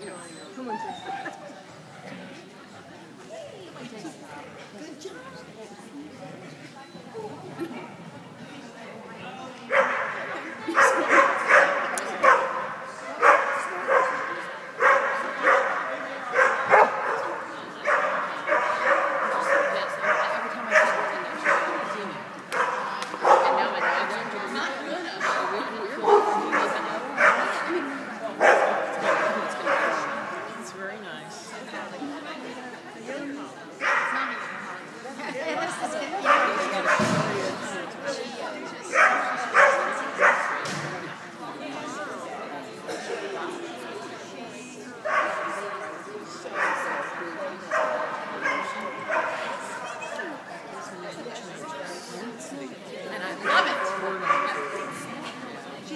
Come on, Tristan. Good job.